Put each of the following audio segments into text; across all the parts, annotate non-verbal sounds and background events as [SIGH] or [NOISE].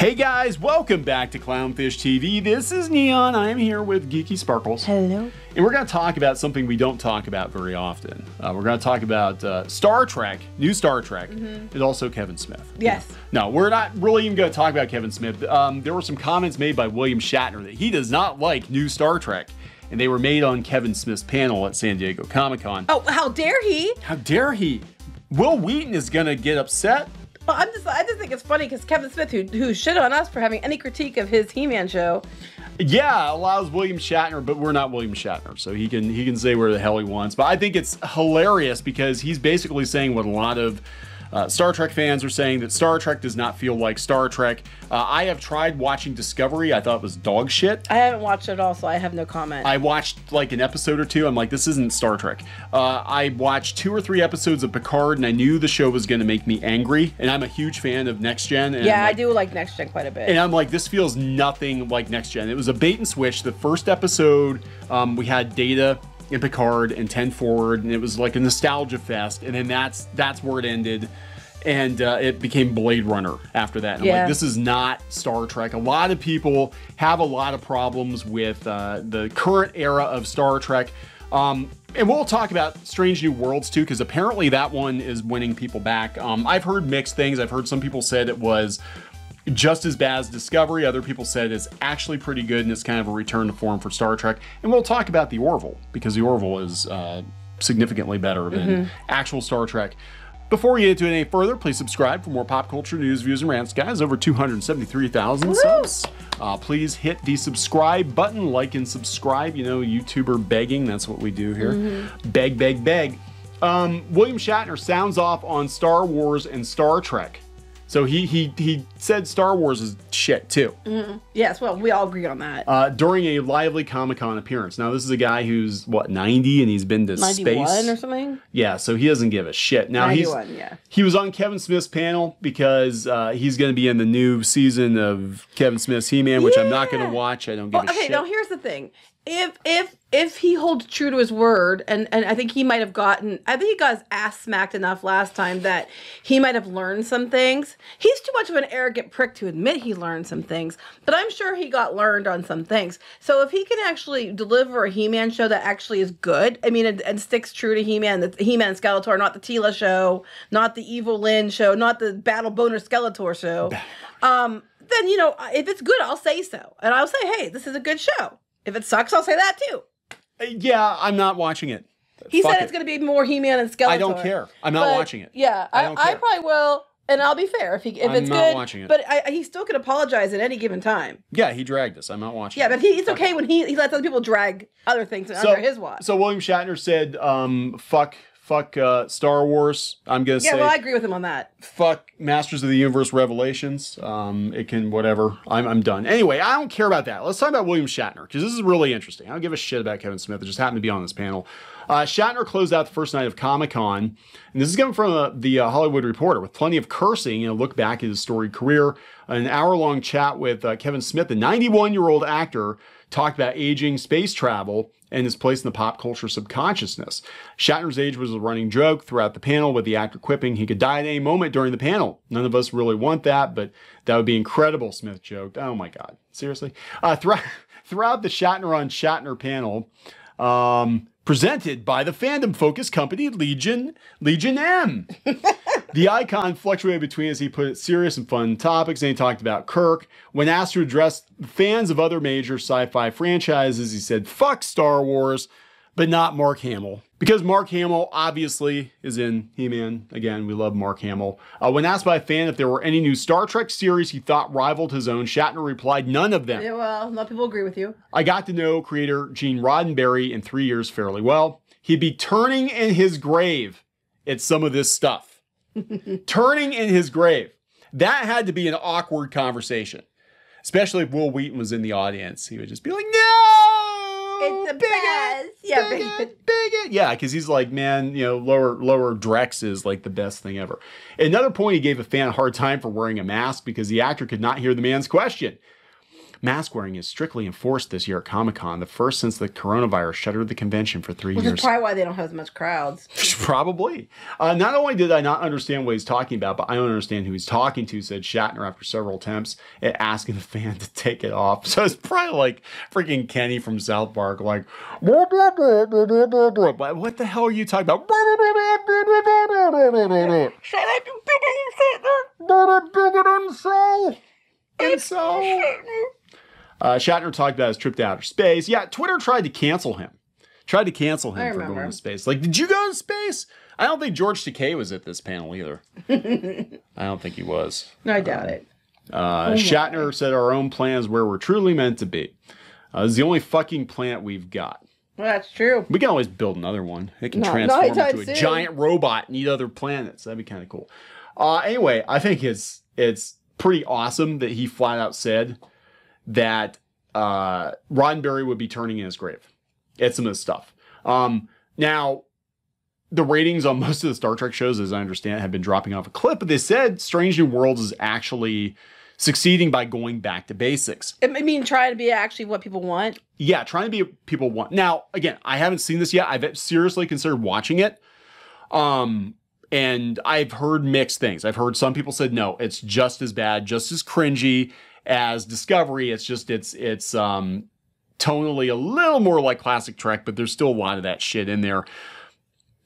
Hey guys, welcome back to Clownfish TV. This is Kneon. I'm here with Geeky Sparkles. Hello. And we're going to talk about something we don't talk about very often. Uh, we're going to talk about uh, Star Trek, new Star Trek, and also Kevin Smith. Yes. No, we're not really even going to talk about Kevin Smith. Um, there were some comments made by William Shatner that he does not like new Star Trek. And they were made on Kevin Smith's panel at San Diego Comic Con. Oh, how dare he? How dare he? Wil Wheaton is going to get upset Well, I'm just, I just think it's funny because Kevin Smith, who, who shit on us for having any critique of his He-Man show, Yeah, allows William Shatner, but we're not William Shatner, so he can he can say where the hell he wants. But I think it's hilarious because he's basically saying what a lot of uh, Star Trek fans are saying that Star Trek does not feel like Star Trek. Uh, I have tried watching Discovery. I thought it was dog shit. I haven't watched it all, so I have no comment. I watched like an episode or two. I'm like, this isn't Star Trek. Uh, I watched two or three episodes of Picard, and I knew the show was going to make me angry. And I'm a huge fan of Next Gen. And yeah, I'm I do like Next Gen quite a bit. and I'm like, this feels nothing like Next Gen. It was a bait and switch. The first episode, um, we had Data and Picard and Ten Forward, and it was like a nostalgia fest. And then that's that's where it ended, and uh, it became Blade Runner after that. And I'm Yeah. like, this is not Star Trek. A lot of people have a lot of problems with uh, the current era of Star Trek. Um, and we'll talk about Strange New Worlds too, because apparently that one is winning people back. Um, I've heard mixed things. I've heard some people said it was just as bad as Discovery. Other people said it's actually pretty good and it's kind of a return to form for Star Trek. And we'll talk about the Orville because the Orville is uh, significantly better than actual Star Trek. Before we get into it any further, please subscribe for more pop culture news, views, and rants, guys. Over 273,000 subs. Uh, please hit the subscribe button, like and subscribe. You know, YouTuber begging. That's what we do here. Beg, beg, beg. Um, William Shatner sounds off on Star Wars and Star Trek. So he he he said Star Wars is shit too yes, well, we all agree on that. uh, during a lively Comic Con appearance. Now this is a guy who's what 90 and he's been to 91 space. or something? Yeah, so he doesn't give a shit. Now he's yeah. he was on Kevin Smith's panel because uh, he's going to be in the new season of Kevin Smith's He-Man, which I'm not going to watch. I don't give Well, a okay, shit. now here's the thing. If if if he holds true to his word, and and I think he might have gotten, I think he got his ass smacked enough last time that he might have learned some things. He's too much of an arrogant prick to admit he learned some things, but I'm sure he got learned on some things. So if he can actually deliver a He-Man show that actually is good, I mean, and, and sticks true to He-Man, the He-Man Skeletor, not the Teela show, not the Evil Lynn show, not the Battle Boner Skeletor show. [LAUGHS] um, then you know if it's good i'll say so and i'll say hey this is a good show if it sucks i'll say that too Uh, yeah, I'm not watching it. he Fuck said it. it's going to be more he-man and skeletor I don't care. I'm not But, watching it. yeah I i, I, probably will and i'll be fair if he if I'm it's not good watching it. but I, he still can apologize at any given time Yeah, he dragged us. I'm not watching. yeah it. but he, it's okay when he, he lets other people drag other things under his watch So William Shatner said, um, "Fuck, fuck uh, Star Wars." I'm gonna yeah say, well i agree with him on that fuck Masters of the Universe Revelations. Um, it can whatever. I'm, I'm done. Anyway, I don't care about that. Let's talk about William Shatner because this is really interesting. I don't give a shit about Kevin Smith. It just happened to be on this panel. Uh, Shatner closed out the first night of Comic Con, and this is coming from uh, the uh, Hollywood Reporter with plenty of cursing and a look back at his storied career. An hour long chat with uh, Kevin Smith, the 91 year old actor, talked about aging, space travel, and his place in the pop culture subconsciousness. Shatner's age was a running joke throughout the panel, with the actor quipping he could die at any moment during the panel. None of us really want that, but that would be incredible, Smith joked. Oh my God. Seriously? Uh, throughout, [LAUGHS] throughout the Shatner on Shatner panel, um, presented by the fandom focused company Legion Legion M. [LAUGHS] the icon fluctuated between, as he put it, serious and fun topics. And he talked about Kirk. When asked to address fans of other major sci-fi franchises, he said, "Fuck Star Wars." But not Mark Hamill. Because Mark Hamill obviously is in He Man. Again, we love Mark Hamill. Uh, when asked by a fan if there were any new Star Trek series he thought rivaled his own, Shatner replied, None of them. yeah, well a lot of people agree with you I got to know creator Gene Roddenberry in three years fairly well. He'd be turning in his grave at some of this stuff. [LAUGHS] turning in his grave. That had to be an awkward conversation, especially if Wil Wheaton was in the audience. He would just be like, "No, It's oh, the bigot, best." Yeah, bigot, bigot. bigot." Yeah, because he's like, man, you know, lower lower Decks is like the best thing ever. At another point, he gave a fan a hard time for wearing a mask because the actor could not hear the man's question. Mask wearing is strictly enforced this year at Comic Con, the first since the coronavirus shuttered the convention for three Which years. is probably why they don't have as much crowds. [LAUGHS] Probably. Uh, not only did I not understand what he's talking about, but I don't understand who he's talking to, said Shatner after several attempts at asking the fan to take it off. [LAUGHS] So it's probably like freaking Kenny from South Park, like, blah, blah, blah, blah, blah, blah, blah. What the hell are you talking about? Shut up, you big and so. And so. Uh, Shatner talked about his trip to outer space. Yeah, Twitter tried to cancel him. Tried to cancel him for going to space. Like, did you go to space? I don't think George Takei was at this panel either. [LAUGHS] I don't think he was. No, I doubt it. Uh, Shatner said our own plan is where we're truly meant to be. Uh, it's the only fucking planet we've got. Well, that's true. We can always build another one. It can No, transform not into a soon. giant robot and eat other planets. That'd be kind of cool. Uh, anyway, I think it's it's pretty awesome that he flat out said that uh, Roddenberry would be turning in his grave at some of this stuff. Um, now, the ratings on [LAUGHS] most of the Star Trek shows, as I understand, it, have been dropping off a cliff. But they said Strange New Worlds is actually succeeding by going back to basics. I mean, trying to be actually what people want. Yeah, trying to be what people want. Now, again, I haven't seen this yet. I've seriously considered watching it. Um, and I've heard mixed things. I've heard some people said no, it's just as bad, just as cringy as Discovery. It's just it's it's um tonally a little more like classic Trek, but there's still a lot of that shit in there.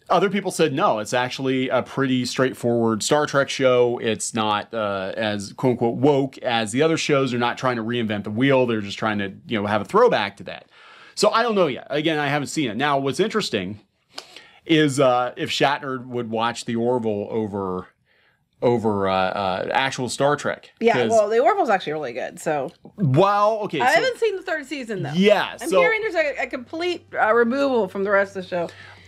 Other people said no, it's actually a pretty straightforward Star Trek show. It's not uh, as quote unquote woke as the other shows. They're not trying to reinvent the wheel. They're just trying to you know have a throwback to that. So I don't know yet. Again, I haven't seen it. Now, what's interesting is uh, if Shatner would watch the Orville over over uh, uh, actual Star Trek. Yeah, well, the Orville's actually really good. So well, okay. I so- haven't seen the third season though. yeah, I'm so hearing there's a, a complete uh, removal from the rest of the show.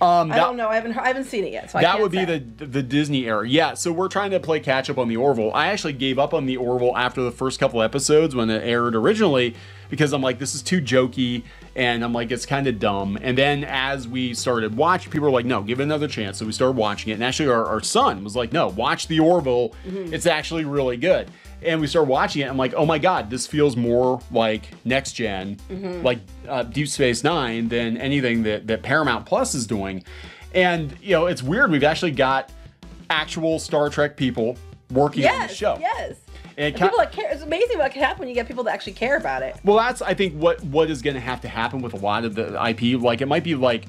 um, I that- don't know. I haven't I haven't seen it yet, so I that can't would be say. the the Disney era. Yeah, so we're trying to play catch up on the Orville. I actually gave up on the Orville after the first couple episodes when it aired originally because I'm like, this is too jokey, and I'm like, it's kind of dumb. And then as we started watching, people were like, no, give it another chance. So we started watching it, and actually our, our son was like, no, watch the Orville. Mm-hmm. It's actually really good. And we started watching it. I'm like, oh my god, this feels more like next general Mm-hmm. like uh, Deep Space Nine than anything that that Paramount Plus is doing. And you know, it's weird. We've actually got actual Star Trek people working on the show. yes. It people that care. It's amazing what can happen when you get people that actually care about it. well, that's I think what what is going to have to happen with a lot of the IP. Like it might be like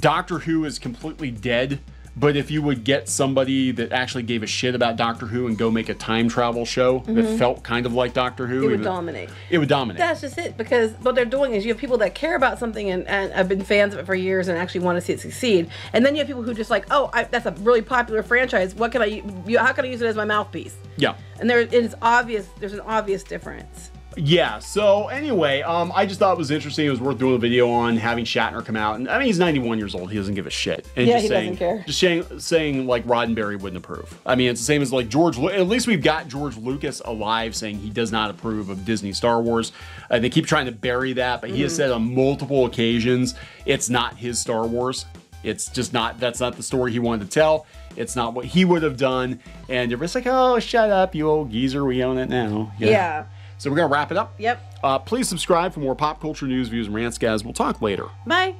Doctor Who is completely dead, but if you would get somebody that actually gave a shit about Doctor Who and go make a time travel show that felt kind of like Doctor Who, Mm-hmm. It would dominate. It would dominate. That's just it. Because what they're doing is you have people that care about something and, and have been fans of it for years and actually want to see it succeed. And then you have people who just like, oh, I, that's a really popular franchise. What can I? You, how can I use it as my mouthpiece? yeah. And there it is obvious. There's an obvious difference. Yeah. So anyway, um, I just thought it was interesting. It was worth doing a video on having Shatner come out, and I mean he's 91 years old. He doesn't give a shit. And Yeah, just he doesn't saying, care. Just saying, saying like Roddenberry wouldn't approve. I mean, it's the same as like George. At least we've got George Lucas alive saying he does not approve of Disney Star Wars. Uh, they keep trying to bury that, but he has Mm-hmm. said on multiple occasions it's not his Star Wars. It's just not. That's not the story he wanted to tell. It's not what he would have done. And everybody's like, "Oh, shut up, you old geezer. We own it now." yeah. Yeah. So we're gonna wrap it up. Yep. Uh, please subscribe for more pop culture news, views, and rants, guys. We'll talk later. Bye.